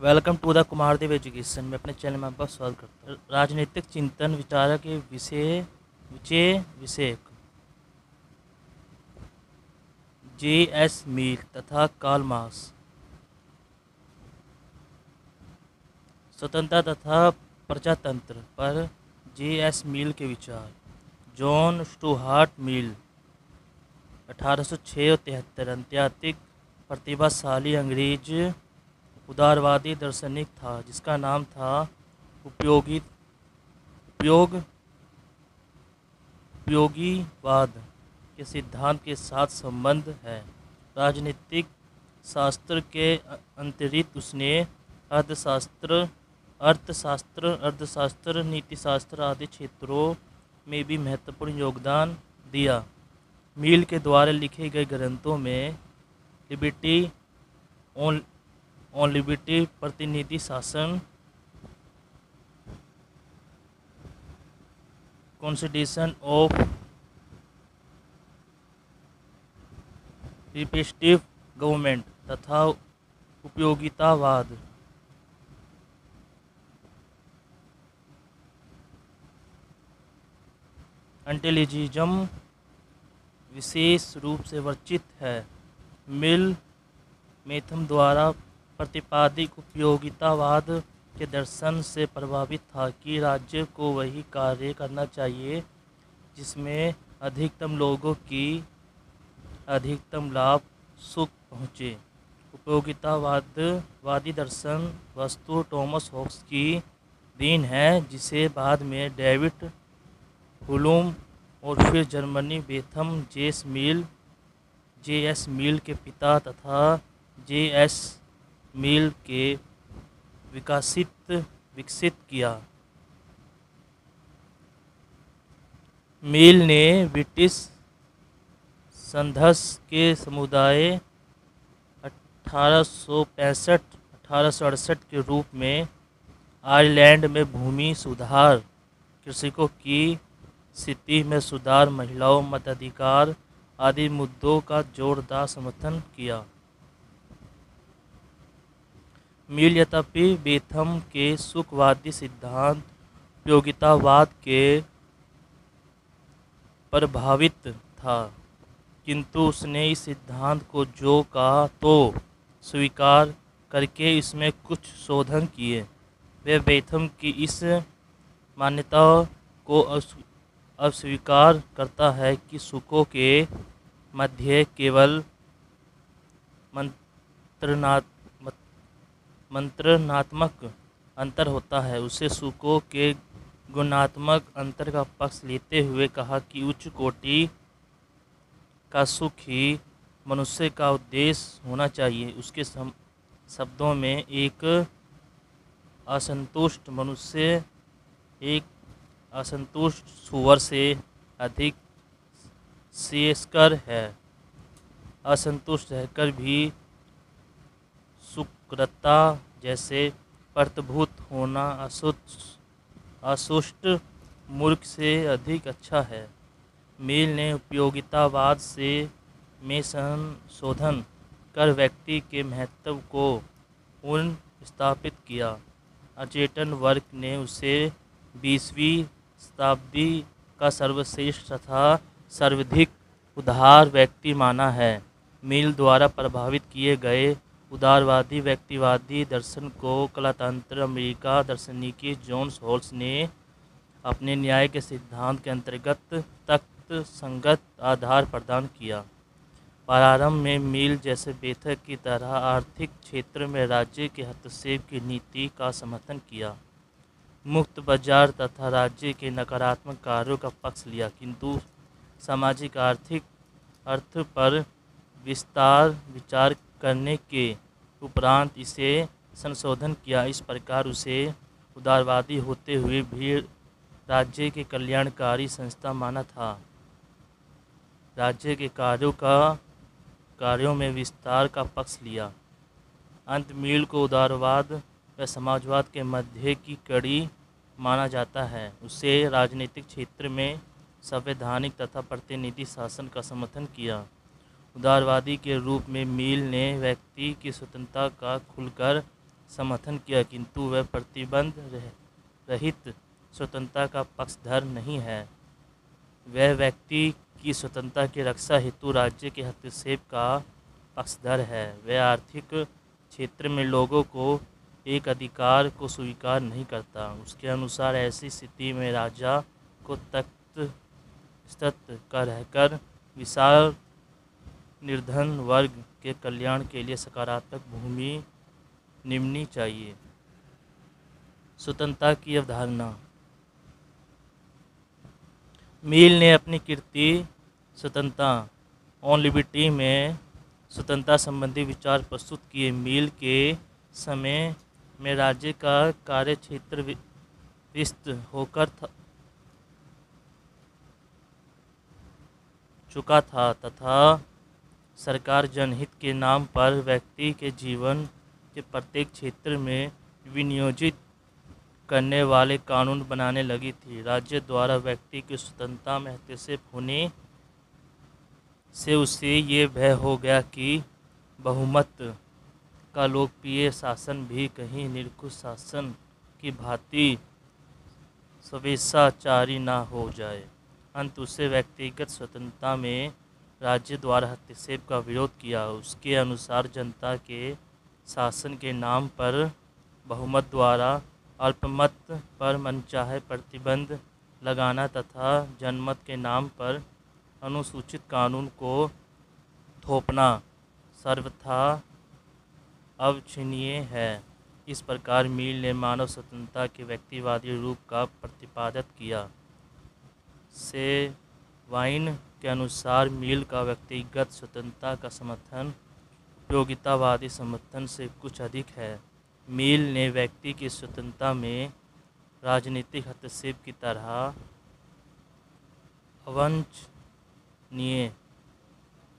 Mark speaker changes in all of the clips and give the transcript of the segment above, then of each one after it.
Speaker 1: Welcome to the Kumardev education. में अपने channel में आपका स्वागत करता हूँ। राजनीतिक चिंतन विचारक के विषय विषय विषय जे एस मील तथा कार्ल मार्क्स। स्वतंत्रता तथा प्रजातंत्र पर जे एस मील के विचार। जॉन स्टुहार्ट मिल 1806 और तिहत्तर अत्यधिक प्रतिभाशाली अंग्रेज़ उदारवादी दार्शनिक था, जिसका नाम था उपयोगी उपयोग उपयोगीवाद के सिद्धांत के साथ संबंध है। राजनीतिक शास्त्र के अंतरित उसने अर्थशास्त्र अर्थशास्त्र अर्थशास्त्र, नीतिशास्त्र आदि क्षेत्रों में भी महत्वपूर्ण योगदान दिया। मील के द्वारा लिखे गए ग्रंथों में लिबर्टी ऑन ऑन लिबर्टी प्रतिनिधि शासन कॉन्स्टिट्यूशन ऑफ़ रिप्रेस्टिव गवर्नमेंट तथा उपयोगितावाद। इंटेलिजिज्म विशेष रूप से वर्चित है। मिल मेथम द्वारा प्रतिपादित उपयोगितावाद के दर्शन से प्रभावित था कि राज्य को वही कार्य करना चाहिए, जिसमें अधिकतम लोगों की अधिकतम लाभ सुख पहुँचे। उपयोगितावाद वादी दर्शन वस्तु टॉमस हॉक्स की देन है, जिसे बाद में डेविड हुलूम और फिर जर्मनी बेथम, जेस मिल जे एस मिल के पिता तथा जे एस मिल के विकसित विकसित किया। मिल ने ब्रिटिश संघर्ष के समुदाय अठारह सौ पैंसठ, अठारह के रूप में आयरलैंड में भूमि सुधार, कृषकों की स्थिति में सुधार, महिलाओं मताधिकार आदि मुद्दों का जोरदार समर्थन किया। मिल यद्यपि बेथम के सुखवादी सिद्धांत उपयोगितावाद के प्रभावित था, किंतु उसने इस सिद्धांत को जो कहा तो स्वीकार करके इसमें कुछ शोधन किए। वे बेथम की इस मान्यता को अस्वीकार करता है कि सुखों के मध्य केवल मंत्रनाथ मंत्रनात्मक अंतर होता है। उसे सुखों के गुणात्मक अंतर का पक्ष लेते हुए कहा कि उच्च कोटि का सुख ही मनुष्य का उद्देश्य होना चाहिए। उसके शब्दों में एक असंतुष्ट मनुष्य, एक असंतुष्ट सुअर से अधिक श्रेयस्कर है। असंतुष्ट रहकर भी सुक्रता जैसे प्रतभूत होना असुष्ट मूर्ख से अधिक अच्छा है। मील ने उपयोगितावाद से में संशोधन कर व्यक्ति के महत्व को उन स्थापित किया। अचेतन वर्ग ने उसे बीसवीं शताब्दी का सर्वश्रेष्ठ तथा सर्वाधिक उदार व्यक्ति माना है। मील द्वारा प्रभावित किए गए उदारवादी, व्यक्तिवादी दर्शन को कलातंत्र अमेरिका दर्शनिकी जॉन्स होल्स ने अपने न्याय के सिद्धांत के अंतर्गत तख्त संगत आधार प्रदान किया। प्रारंभ में मील जैसे बेथक की तरह आर्थिक क्षेत्र में राज्य के हस्तक्षेप की नीति का समर्थन किया। मुक्त बाज़ार तथा राज्य के नकारात्मक कार्यों का पक्ष लिया, किंतु सामाजिक आर्थिक अर्थ पर विस्तार विचार करने के उपरांत इसे संशोधन किया। इस प्रकार उसे उदारवादी होते हुए भी राज्य के कल्याणकारी संस्था माना था। राज्य के कार्यों का, कार्यों में विस्तार का पक्ष लिया। अंत मील को उदारवाद व समाजवाद के मध्य की कड़ी माना जाता है। उसे राजनीतिक क्षेत्र में संवैधानिक तथा प्रतिनिधि शासन का समर्थन किया। उदारवादी के रूप में मील ने व्यक्ति की स्वतंत्रता का खुलकर समर्थन किया, किंतु वह प्रतिबंध रहित स्वतंत्रता का पक्षधर नहीं है। वह व्यक्ति की स्वतंत्रता की रक्षा हेतु राज्य के हस्तक्षेप का पक्षधर है। वह आर्थिक क्षेत्र में लोगों को एक अधिकार को स्वीकार नहीं करता। उसके अनुसार ऐसी स्थिति में राजा को तख्त स्थित कर रहकर विशाल निर्धन वर्ग के कल्याण के लिए सकारात्मक भूमि निमनी चाहिए। स्वतंत्रता की अवधारणा। मील ने अपनी कीर्ति, स्वतंत्रता ऑन लिबर्टी में स्वतंत्रता संबंधी विचार प्रस्तुत किए। मील के समय में राज्य का कार्य क्षेत्र विस्तृत होकर था, चुका था तथा सरकार जनहित के नाम पर व्यक्ति के जीवन के प्रत्येक क्षेत्र में विनियोजित करने वाले कानून बनाने लगी थी। राज्य द्वारा व्यक्ति की स्वतंत्रता में हस्तक्षेप होने से उसे ये भय हो गया कि बहुमत का लोकप्रिय शासन भी कहीं निरकुश शासन की भांति स्वेच्छाचारी ना हो जाए। अंत उसे व्यक्तिगत स्वतंत्रता में राज्य द्वारा हस्तक्षेप का विरोध किया। उसके अनुसार जनता के शासन के नाम पर बहुमत द्वारा अल्पमत पर मनचाहे प्रतिबंध लगाना तथा जनमत के नाम पर अनुसूचित कानून को थोपना सर्वथा अवच्छनीय है। इस प्रकार मील ने मानव स्वतंत्रता के व्यक्तिवादी रूप का प्रतिपादित किया। से वाइन के अनुसार मील का व्यक्तिगत स्वतंत्रता का समर्थन उपयोगितावादी समर्थन से कुछ अधिक है। मील ने व्यक्ति की स्वतंत्रता में राजनीतिक हस्तक्षेप की तरह अवंच निये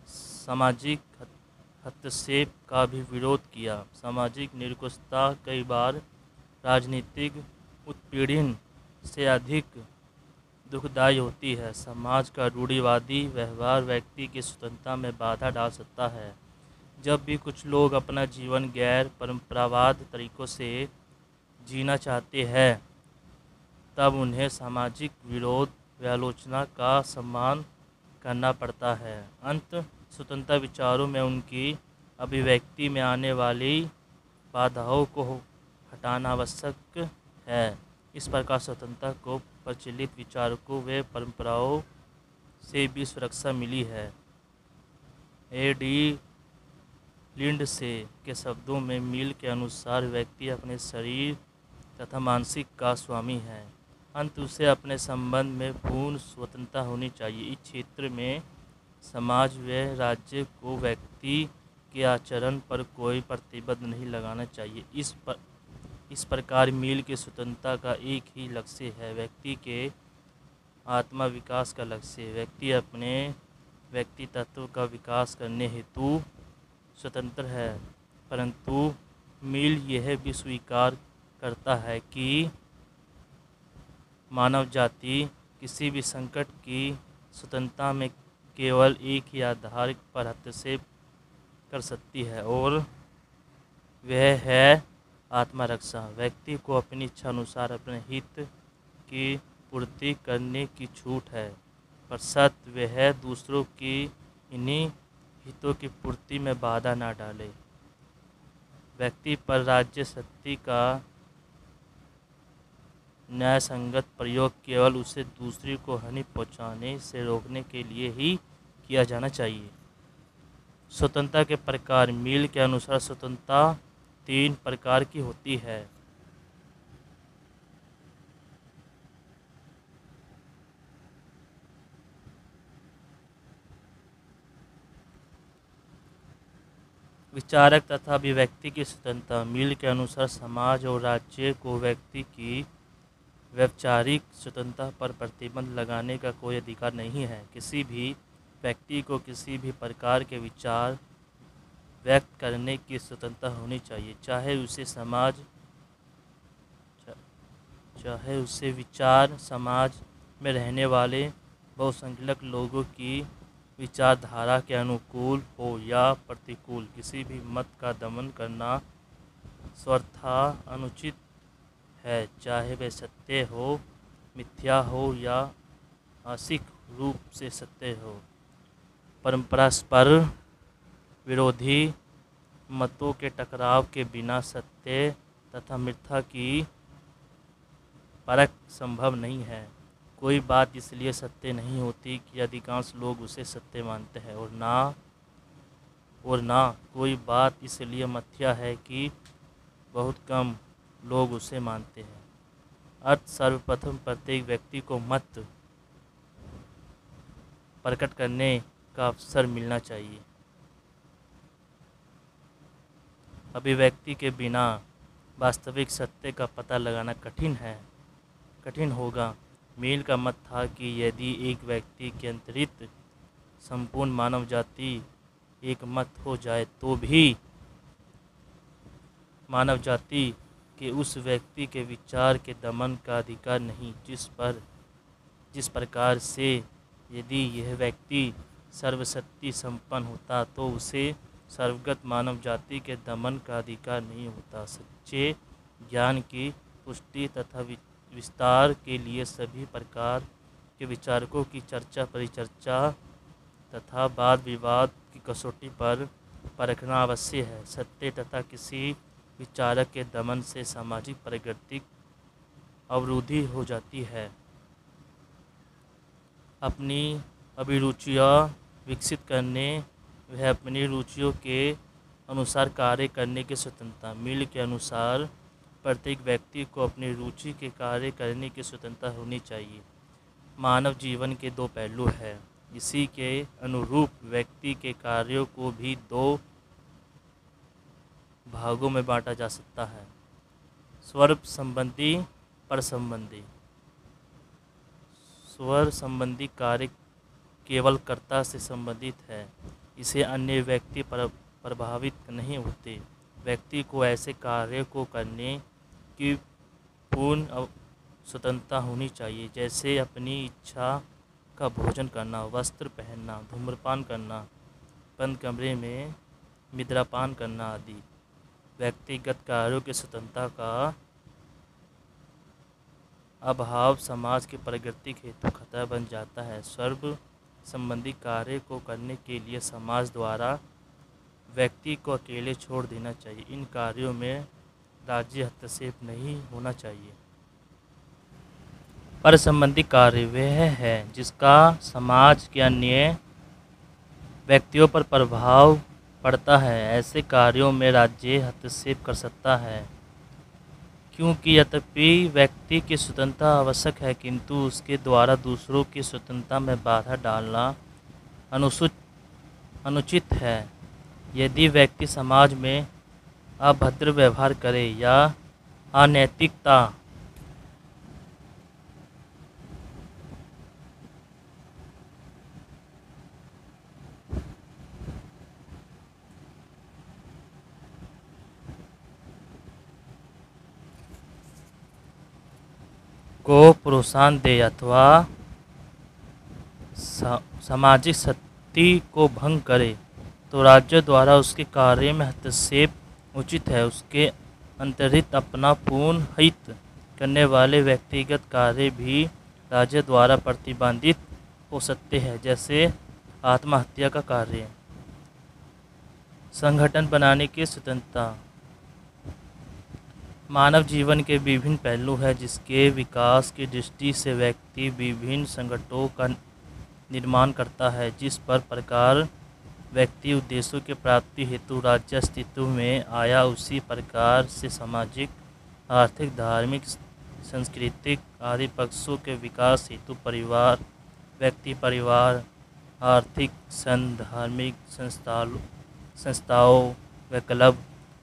Speaker 1: सामाजिक हस्तक्षेप का भी विरोध किया। सामाजिक निरकुशता कई बार राजनीतिक उत्पीड़न से अधिक दुखदायी होती है। समाज का रूढ़िवादी व्यवहार व्यक्ति की स्वतंत्रता में बाधा डाल सकता है। जब भी कुछ लोग अपना जीवन गैर परंपरावाद तरीक़ों से जीना चाहते हैं, तब उन्हें सामाजिक विरोध व आलोचना का सम्मान करना पड़ता है। अंत, स्वतंत्रता विचारों में उनकी अभिव्यक्ति में आने वाली बाधाओं को हटाना आवश्यक है। इस प्रकार स्वतंत्रता को प्रचलित विचारकों व परंपराओं से भी सुरक्षा मिली है। ए. डी. लिंड से के शब्दों में मिल के अनुसार व्यक्ति अपने शरीर तथा मानसिक का स्वामी है। अंत उसे अपने संबंध में पूर्ण स्वतंत्रता होनी चाहिए। इस क्षेत्र में समाज व राज्य को व्यक्ति के आचरण पर कोई प्रतिबंध नहीं लगाना चाहिए। इस पर इस प्रकार मील की स्वतंत्रता का एक ही लक्ष्य है, व्यक्ति के आत्मा विकास का लक्ष्य। व्यक्ति अपने व्यक्ति तत्व का विकास करने हेतु स्वतंत्र है, परंतु मील यह भी स्वीकार करता है कि मानव जाति किसी भी संकट की स्वतंत्रता में केवल एक ही आधार पर हस्तक्षेप कर सकती है और वह है आत्मरक्षा। व्यक्ति को अपनी इच्छा अनुसार अपने हित की पूर्ति करने की छूट है, पर सत्य वह दूसरों की इन्हीं हितों की पूर्ति में बाधा ना डाले। व्यक्ति पर राज्य शक्ति का न्याय संगत प्रयोग केवल उसे दूसरे को हानि पहुँचाने से रोकने के लिए ही किया जाना चाहिए। स्वतंत्रता के प्रकार, मील के अनुसार स्वतंत्रता तीन प्रकार की होती है। विचारक तथा अभिव्यक्ति की स्वतंत्रता मील के अनुसार समाज और राज्य को व्यक्ति की वैचारिक स्वतंत्रता पर प्रतिबंध लगाने का कोई अधिकार नहीं है। किसी भी व्यक्ति को किसी भी प्रकार के विचार व्यक्त करने की स्वतंत्रता होनी चाहिए। चाहे उसे समाज चाहे उसे विचार समाज में रहने वाले बहुसंख्यक लोगों की विचारधारा के अनुकूल हो या प्रतिकूल, किसी भी मत का दमन करना स्वथा अनुचित है। चाहे वह सत्य हो, मिथ्या हो या आंशिक रूप से सत्य हो परस्पर विरोधी मतों के टकराव के बिना सत्य तथा मिथ्या की परख संभव नहीं है। कोई बात इसलिए सत्य नहीं होती कि अधिकांश लोग उसे सत्य मानते हैं और ना और ना, कोई बात इसलिए मथ्या है कि बहुत कम लोग उसे मानते हैं। अर्थ सर्वप्रथम प्रत्येक व्यक्ति को मत प्रकट करने का अवसर मिलना चाहिए। अभिव्यक्ति के बिना वास्तविक सत्य का पता लगाना कठिन है। कठिन होगा। मील का मत था कि यदि एक व्यक्ति के अंतरित संपूर्ण मानव जाति एक मत हो जाए तो भी मानव जाति के उस व्यक्ति के विचार के दमन का अधिकार नहीं। जिस पर, जिस प्रकार से यदि यह व्यक्ति सर्वशक्ति संपन्न होता तो उसे सर्वगत मानव जाति के दमन का अधिकार नहीं होता। सच्चे ज्ञान की पुष्टि तथा विस्तार के लिए सभी प्रकार के विचारकों की चर्चा, परिचर्चा तथा वाद विवाद की कसौटी पर परखना अवश्य है। सत्य तथा किसी विचारक के दमन से सामाजिक प्रगति अवरुद्धि हो जाती है। अपनी अभिरुचियाँ विकसित करने वह अपनी रुचियों के अनुसार कार्य करने की स्वतंत्रता मिल के अनुसार प्रत्येक व्यक्ति को अपनी रुचि के कार्य करने की स्वतंत्रता होनी चाहिए। मानव जीवन के दो पहलू हैं। इसी के अनुरूप व्यक्ति के कार्यों को भी दो भागों में बांटा जा सकता है। स्वर संबंधी पर संबंधी स्वर संबंधी कार्य केवल कर्ता से संबंधित है। इसे अन्य व्यक्ति पर प्रभावित नहीं होते। व्यक्ति को ऐसे कार्य को करने की पूर्ण स्वतंत्रता होनी चाहिए, जैसे अपनी इच्छा का भोजन करना, वस्त्र पहनना, धूम्रपान करना, बंद कमरे में मिद्रापान करना आदि। व्यक्तिगत कार्यों की स्वतंत्रता का अभाव समाज के प्रगति हेतु खतरा बन जाता है। सर्व संबंधी कार्य को करने के लिए समाज द्वारा व्यक्ति को अकेले छोड़ देना चाहिए। इन कार्यों में राज्य हस्तक्षेप नहीं होना चाहिए। पर संबंधी कार्य वह है जिसका समाज के अन्य व्यक्तियों पर प्रभाव पड़ता है। ऐसे कार्यों में राज्य हस्तक्षेप कर सकता है। क्योंकि यद्यपि व्यक्ति की स्वतंत्रता आवश्यक है, किंतु उसके द्वारा दूसरों की स्वतंत्रता में बाधा डालना अनुचित है। यदि व्यक्ति समाज में अभद्र व्यवहार करे या अनैतिकता को प्रोत्साहन दे अथवा सामाजिक शक्ति को भंग करे तो राज्य द्वारा उसके कार्य में हस्तक्षेप उचित है। उसके अंतरित अपना पूर्ण हित करने वाले व्यक्तिगत कार्य भी राज्य द्वारा प्रतिबंधित हो सकते हैं, जैसे आत्महत्या का कार्य। संगठन बनाने की स्वतंत्रता मानव जीवन के विभिन्न पहलू हैं जिसके विकास की दृष्टि से व्यक्ति विभिन्न संगठनों का निर्माण करता है, जिस पर प्रकार व्यक्ति उद्देश्यों के प्राप्ति हेतु राज्य अस्तित्व में आया, उसी प्रकार से सामाजिक, आर्थिक, धार्मिक, सांस्कृतिक आदि पक्षों के विकास हेतु परिवार, व्यक्ति परिवार, आर्थिक संघ, धार्मिक संस्थाओं व क्लब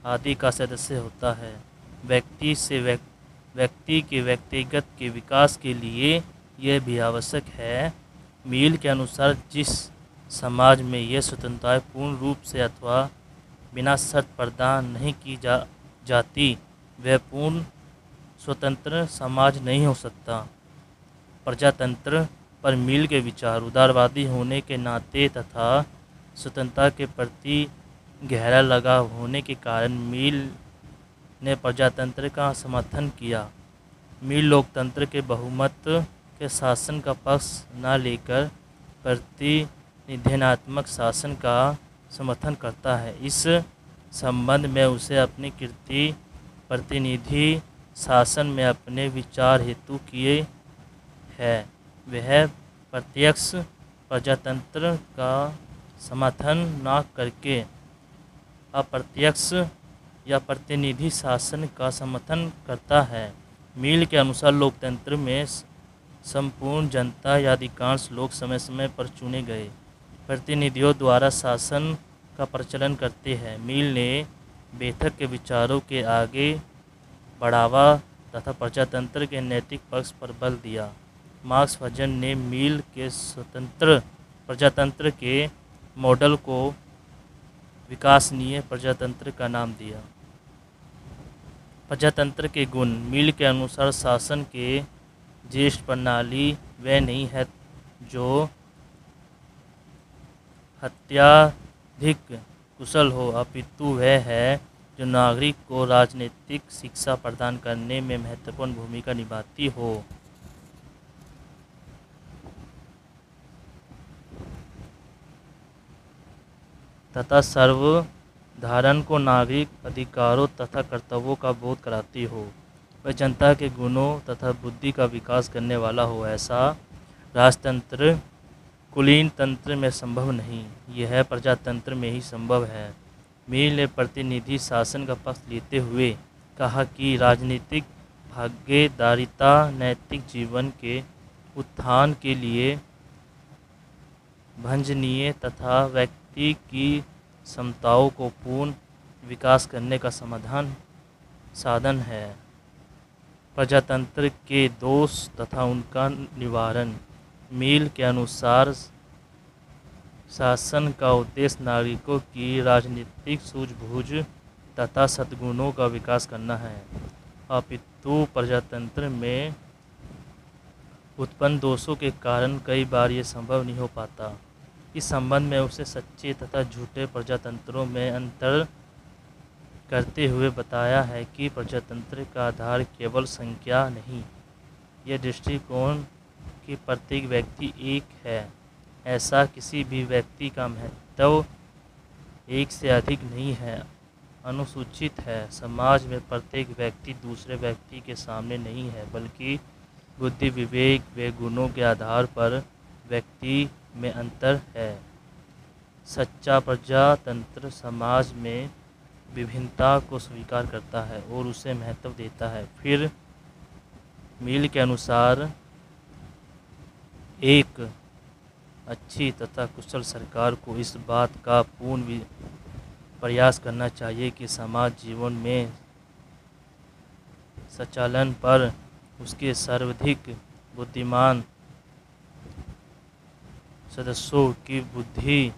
Speaker 1: आदि का सदस्य होता है। व्यक्ति से व्यक्ति के व्यक्तिगत के विकास के लिए यह भी आवश्यक है। मील के अनुसार जिस समाज में यह स्वतंत्रता पूर्ण रूप से अथवा बिना शर्त प्रदान नहीं की जा, जाती, वह पूर्ण स्वतंत्र समाज नहीं हो सकता। प्रजातंत्र पर मील के विचार उदारवादी होने के नाते तथा स्वतंत्रता के प्रति गहरा लगाव होने के कारण मील ने प्रजातंत्र का समर्थन किया। मील लोकतंत्र के बहुमत के शासन का पक्ष न लेकर प्रतिनिधिनात्मक शासन का समर्थन करता है। इस संबंध में उसे अपनी कृति, प्रतिनिधि शासन में अपने विचार हेतु किए है। वह प्रत्यक्ष प्रजातंत्र का समर्थन न करके अप्रत्यक्ष या प्रतिनिधि शासन का समर्थन करता है। मील के अनुसार लोकतंत्र में संपूर्ण जनता या अधिकांश लोग समय समय पर चुने गए। प्रतिनिधियों द्वारा शासन का प्रचलन करते हैं। मील ने बैठक के विचारों के आगे बढ़ावा तथा प्रजातंत्र के नैतिक पक्ष पर बल दिया। मार्क्स भजन ने मील के स्वतंत्र प्रजातंत्र के मॉडल को विकासनीय प्रजातंत्र का नाम दिया। प्रजातंत्र के गुण, मील के अनुसार शासन के ज्येष्ठ प्रणाली वह नहीं है जो हत्याधिक कुशल हो, अपितु वह है जो नागरिक को राजनीतिक शिक्षा प्रदान करने में महत्वपूर्ण भूमिका निभाती हो। तथा सर्वधारण को नागरिक अधिकारों तथा कर्तव्यों का बोध कराती हो। वह जनता के गुणों तथा बुद्धि का विकास करने वाला हो ऐसा राजतंत्र, कुलीन तंत्र में संभव नहीं। यह प्रजातंत्र में ही संभव है। मील ने प्रतिनिधि शासन का पक्ष लेते हुए कहा कि राजनीतिक भागीदारिता नैतिक जीवन के उत्थान के लिए भंजनीय तथा व्यक्ति की क्षमताओं को पूर्ण विकास करने का समाधान साधन है। प्रजातंत्र के दोष तथा उनका निवारण, मील के अनुसार शासन का उद्देश्य नागरिकों की राजनीतिक सूझबूझ तथा सद्गुणों का विकास करना है। अपितु प्रजातंत्र में उत्पन्न दोषों के कारण कई बार ये संभव नहीं हो पाता। इस संबंध में उसे सच्चे तथा झूठे प्रजातंत्रों में अंतर करते हुए बताया है कि प्रजातंत्र का आधार केवल संख्या नहीं, यह दृष्टिकोण कि प्रत्येक व्यक्ति एक है। ऐसा किसी भी व्यक्ति का महत्व एक से अधिक नहीं है, अनुसूचित है। समाज में प्रत्येक व्यक्ति दूसरे व्यक्ति के सामने नहीं है, बल्कि बुद्धि, विवेक व गुणों के आधार पर व्यक्ति में अंतर है। सच्चा प्रजातंत्र समाज में विभिन्नता को स्वीकार करता है और उसे महत्व देता है। फिर मील के अनुसार एक अच्छी तथा कुशल सरकार को इस बात का पूर्ण प्रयास करना चाहिए कि समाज जीवन में संचालन पर उसके सर्वाधिक बुद्धिमान सदस्यों की बुद्धि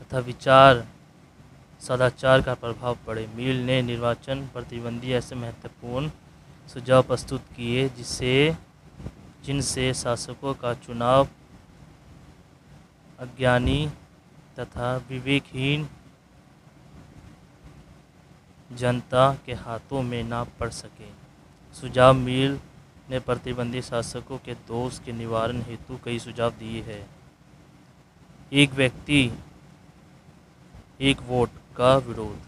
Speaker 1: तथा विचार, सदाचार का प्रभाव पड़े। मिल ने निर्वाचन प्रतिबंधी ऐसे महत्वपूर्ण सुझाव प्रस्तुत किए जिससे जिनसे शासकों का चुनाव अज्ञानी तथा विवेकहीन जनता के हाथों में ना पड़ सके। सुझाव मील ने प्रतिबंधित शासकों के दोष के निवारण हेतु कई सुझाव दिए हैं। एक व्यक्ति, एक वोट का विरोध।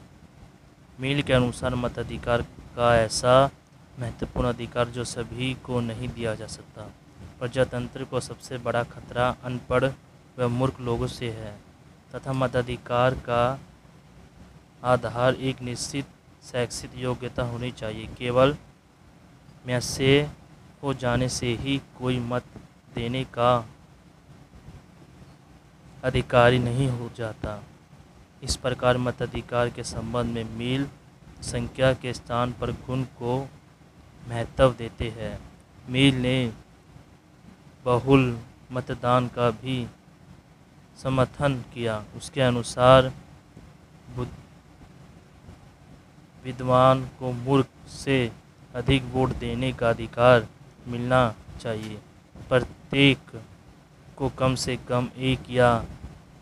Speaker 1: मील के अनुसार मताधिकार का ऐसा महत्वपूर्ण अधिकार जो सभी को नहीं दिया जा सकता। प्रजातंत्र को सबसे बड़ा खतरा अनपढ़ व मूर्ख लोगों से है, तथा मताधिकार का आधार एक निश्चित, शैक्षिक योग्यता होनी चाहिए। केवल से हो जाने से ही कोई मत देने का अधिकारी नहीं हो जाता। इस प्रकार मताधिकार के संबंध में मील संख्या के स्थान पर गुण को महत्व देते हैं। मील ने बहुल मतदान का भी समर्थन किया। उसके अनुसार विद्वान को मूर्ख से अधिक वोट देने का अधिकार मिलना चाहिए। प्रत्येक को कम से कम एक या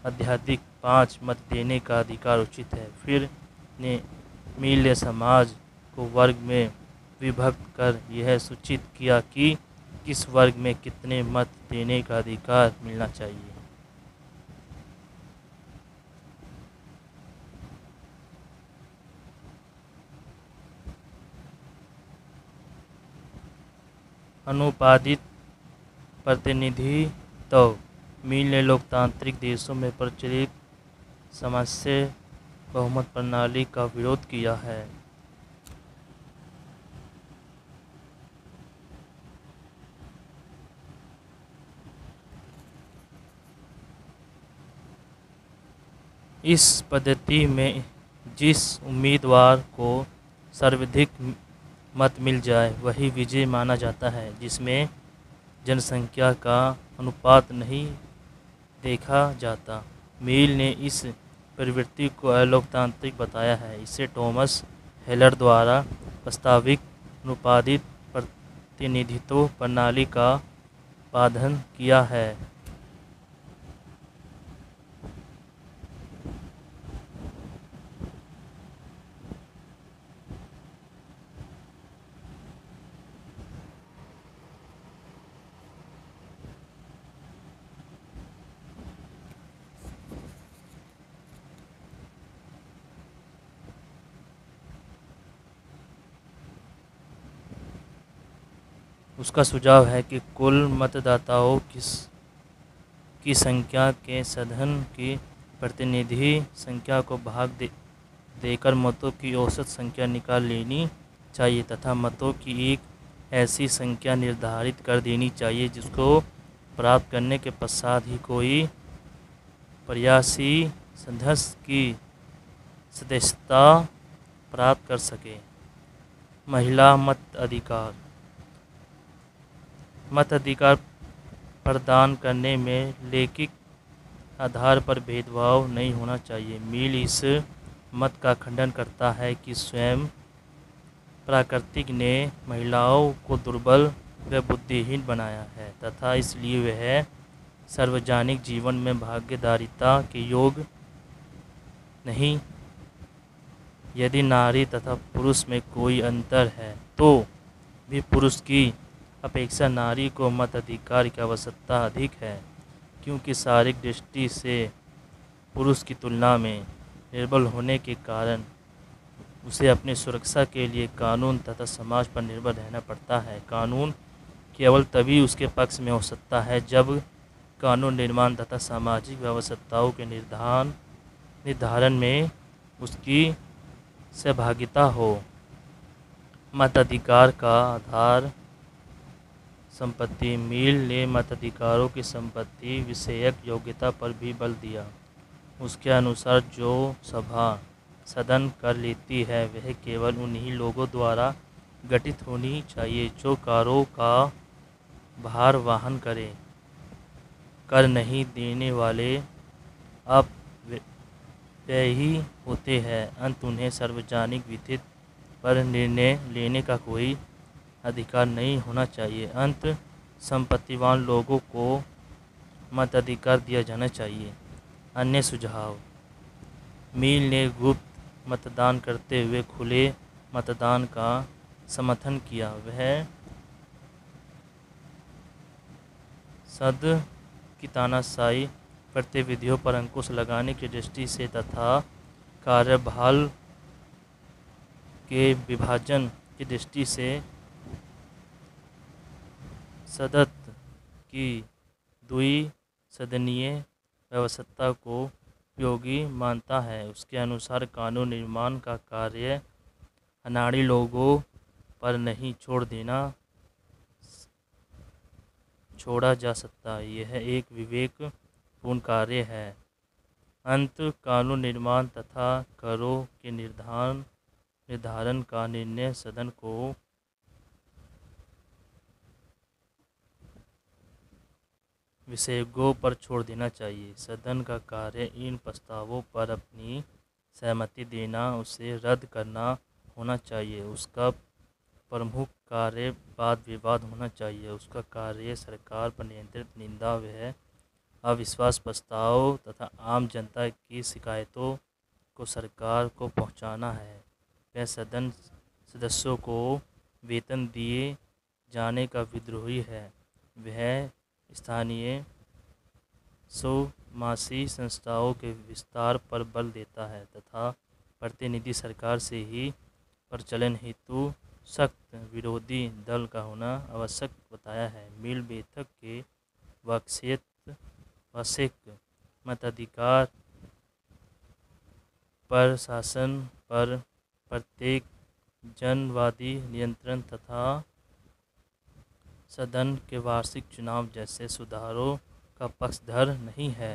Speaker 1: अध्याधिक पाँच मत देने का अधिकार उचित है। फिर ने मिल्य समाज को वर्ग में विभक्त कर यह सूचित किया कि किस वर्ग में कितने मत देने का अधिकार मिलना चाहिए। अनुपादित प्रतिनिधित्व तो मील ने लोकतांत्रिक देशों में प्रचलित समस्या बहुमत प्रणाली का विरोध किया है। इस पद्धति में जिस उम्मीदवार को सर्वाधिक मत मिल जाए, वही विजय माना जाता है, जिसमें जनसंख्या का अनुपात नहीं देखा जाता। मील ने इस प्रवृत्ति को अलोकतांत्रिक बताया है। इसे टॉमस हेलर द्वारा प्रस्तावित अनुपादित प्रतिनिधित्व प्रणाली का पाधन किया है। उसका सुझाव है कि कुल मतदाताओं की की संख्या के सदन की प्रतिनिधि संख्या को भाग दे, देकर मतों की औसत संख्या निकाल लेनी चाहिए तथा मतों की एक ऐसी संख्या निर्धारित कर देनी चाहिए जिसको प्राप्त करने के पश्चात ही कोई प्रयासी सदस्य की सदस्यता प्राप्त कर सके। महिला मत अधिकार मताधिकार प्रदान करने में लैंगिक आधार पर भेदभाव नहीं होना चाहिए। मिल इस मत का खंडन करता है कि स्वयं प्राकृतिक ने महिलाओं को दुर्बल व बुद्धिहीन बनाया है तथा इसलिए वह सार्वजनिक जीवन में भागीदारिता के योग नहीं। यदि नारी तथा पुरुष में कोई अंतर है तो भी पुरुष की अपेक्षा नारी को मताधिकार की आवश्यकता अधिक है, क्योंकि शारीरिक दृष्टि से पुरुष की तुलना में निर्बल होने के कारण उसे अपनी सुरक्षा के लिए कानून तथा समाज पर निर्भर रहना पड़ता है। कानून केवल तभी उसके पक्ष में हो सकता है जब कानून निर्माण तथा सामाजिक आवश्यकताओं के निर्धारण निर्धारण में उसकी सहभागिता हो। मताधिकार का आधार संपत्ति, मील ने मताधिकारों की संपत्ति विषयक योग्यता पर भी बल दिया। उसके अनुसार जो सभा सदन कर लेती है, वह केवल उन्हीं लोगों द्वारा गठित होनी चाहिए जो कारों का भार वाहन करें। कर नहीं देने वाले अब ही होते हैं। अंत उन्हें सार्वजनिक विधित पर निर्णय लेने का कोई अधिकार नहीं होना चाहिए। अंत, संपत्तिवान लोगों को मताधिकार दिया जाना चाहिए। अन्य सुझाव। मील ने गुप्त मतदान करते हुए खुले मतदान का समर्थन किया। वह सद की तानाशाही प्रतिविधियों पर अंकुश लगाने की दृष्टि से तथा कार्यभाल के विभाजन की दृष्टि से सदत की दुई सदनीय व्यवस्था को उपयोगी मानता है। उसके अनुसार कानून निर्माण का कार्य अनाड़ी लोगों पर नहीं छोड़ देना छोड़ा जा सकता। यह एक विवेकपूर्ण कार्य है। अंत कानून निर्माण तथा करों के निर्धारण निर्धारण का निर्णय सदन को विषयों पर छोड़ देना चाहिए। सदन का कार्य इन प्रस्तावों पर अपनी सहमति देना, उसे रद्द करना होना चाहिए। उसका प्रमुख कार्य वाद विवाद होना चाहिए। उसका कार्य सरकार पर नियंत्रित निंदा व अविश्वास प्रस्ताव तथा आम जनता की शिकायतों को सरकार को पहुंचाना है। वह सदन सदस्यों को वेतन दिए जाने का विद्रोही है। वह स्थानीय स्वमासी संस्थाओं के विस्तार पर बल देता है तथा प्रतिनिधि सरकार से ही प्रचलन हेतु सख्त विरोधी दल का होना आवश्यक बताया है। मिल बेथक के वक्षेत्र वसिक मताधिकार पर शासन पर प्रत्येक जनवादी नियंत्रण तथा सदन के वार्षिक चुनाव जैसे सुधारों का पक्षधर नहीं है।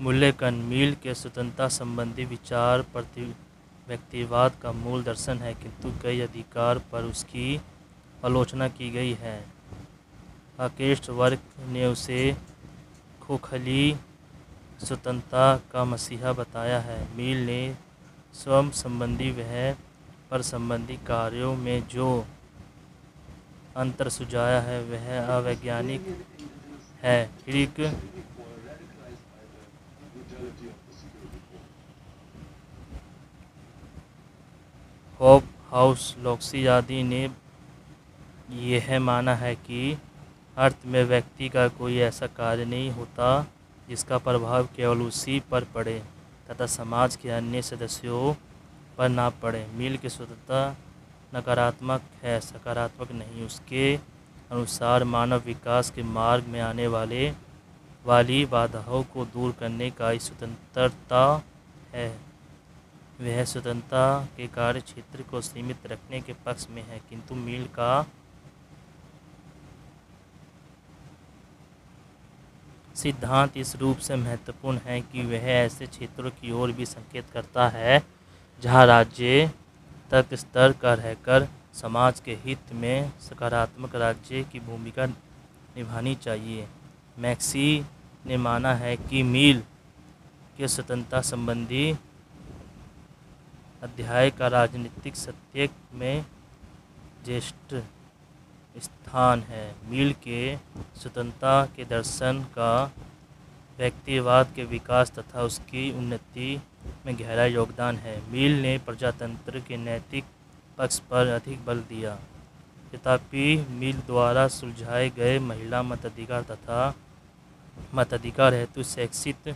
Speaker 1: मूल्यांकन मील के स्वतंत्रता संबंधी विचार प्रति व्यक्तिवाद का मूल दर्शन है, किंतु कई अधिकार पर उसकी आलोचना की गई है। अकेस्ट वर्ग ने उसे खोखली स्वतंत्रता का मसीहा बताया है। मील ने स्वयं संबंधी वह पर संबंधी कार्यों में जो अंतर सुझाया है, वह अवैज्ञानिक है। ग्रीक होप हाउस लॉक्सी आदि ने यह माना है कि अर्थ में व्यक्ति का कोई ऐसा कार्य नहीं होता जिसका प्रभाव केवल उसी पर पड़े तथा समाज के अन्य सदस्यों पर ना पड़े। मिल की स्वतंत्रता नकारात्मक है, सकारात्मक नहीं। उसके अनुसार मानव विकास के मार्ग में आने वाले, वाली बाधाओं को दूर करने का स्वतंत्रता है। वह स्वतंत्रता के कार्य क्षेत्र को सीमित रखने के पक्ष में है, किंतु मील का सिद्धांत इस रूप से महत्वपूर्ण है कि वह ऐसे क्षेत्रों की ओर भी संकेत करता है, जहाँ राज्य तक स्तर का रहकर समाज के हित में सकारात्मक राज्य की भूमिका निभानी चाहिए। मैक्सी ने माना है कि मील के स्वतंत्रता संबंधी अध्याय का राजनीतिक सत्य में ज्येष्ठ स्थान है। मील के स्वतंत्रता के दर्शन का व्यक्तिवाद के विकास तथा उसकी उन्नति में गहरा योगदान है। मील ने प्रजातंत्र के नैतिक पक्ष पर अधिक बल दिया। तथापि मील द्वारा सुलझाए गए महिला मताधिकार तथा मताधिकार हेतु शैक्षित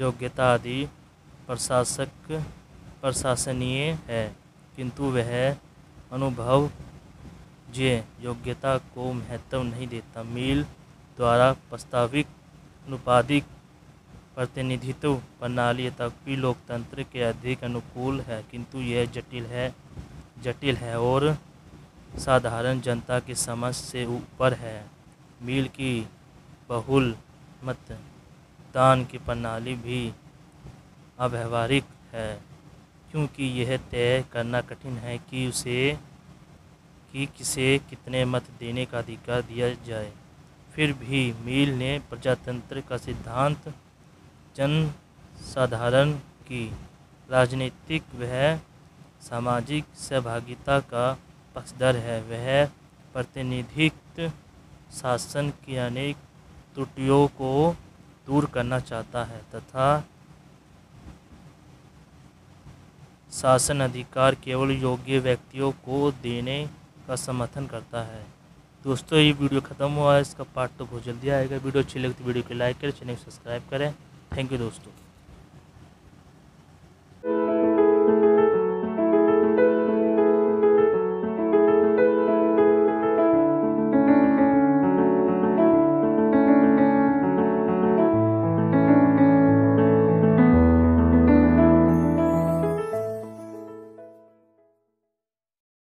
Speaker 1: योग्यता आदि प्रशासक प्रशासनीय है, किंतु वह अनुभव जे योग्यता को महत्व नहीं देता। मील द्वारा प्रस्तावित अनुपादिक प्रतिनिधित्व प्रणाली तभी लोकतंत्र के अधिक अनुकूल है, किंतु यह जटिल है जटिल है और साधारण जनता की समझ से ऊपर है। मील की बहुल मतदान की प्रणाली भी अव्यवहारिक है, क्योंकि यह तय करना कठिन है कि उसे, कि किसे कितने मत देने का अधिकार दिया जाए। फिर भी मील ने प्रजातंत्र का सिद्धांत जन साधारण की राजनीतिक व सामाजिक सहभागिता का पक्षधर है। वह प्रतिनिधित्व शासन की अनेक त्रुटियों को दूर करना चाहता है तथा शासन अधिकार केवल योग्य व्यक्तियों को देने का समर्थन करता है। दोस्तों, ये वीडियो ख़त्म हुआ है, इसका पार्ट तो बहुत जल्दी आएगा। वीडियो अच्छी लगती तो वीडियो को लाइक करें, चैनल को सब्सक्राइब करें। थैंक यू दोस्तों।